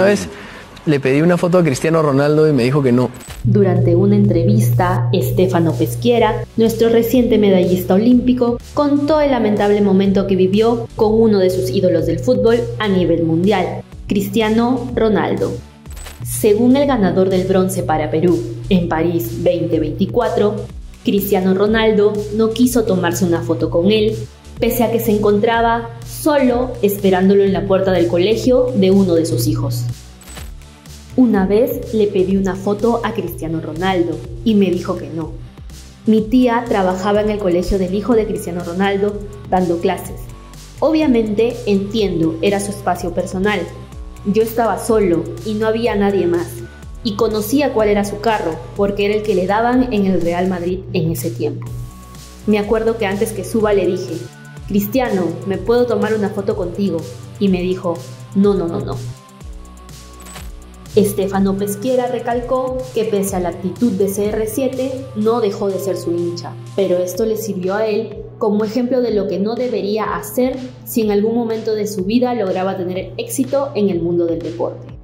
una vez le pedí una foto a Cristiano Ronaldo y me dijo que no. Durante una entrevista, Estefano Pesquiera, nuestro reciente medallista olímpico, contó el lamentable momento que vivió con uno de sus ídolos del fútbol a nivel mundial, Cristiano Ronaldo. Según el ganador del bronce para Perú en París 2024, Cristiano Ronaldo no quiso tomarse una foto con él, pese a que se encontraba solo esperándolo en la puerta del colegio de uno de sus hijos. Una vez le pedí una foto a Cristiano Ronaldo y me dijo que no. Mi tía trabajaba en el colegio del hijo de Cristiano Ronaldo dando clases. Obviamente entiendo, era su espacio personal. Yo estaba solo y no había nadie más. Y conocía cuál era su carro, porque era el que le daban en el Real Madrid en ese tiempo. Me acuerdo que antes que suba le dije, Cristiano, ¿me puedo tomar una foto contigo? Y me dijo, no, no, no, no. Estefano Pesquiera recalcó que pese a la actitud de CR7, no dejó de ser su hincha, pero esto le sirvió a él como ejemplo de lo que no debería hacer si en algún momento de su vida lograba tener éxito en el mundo del deporte.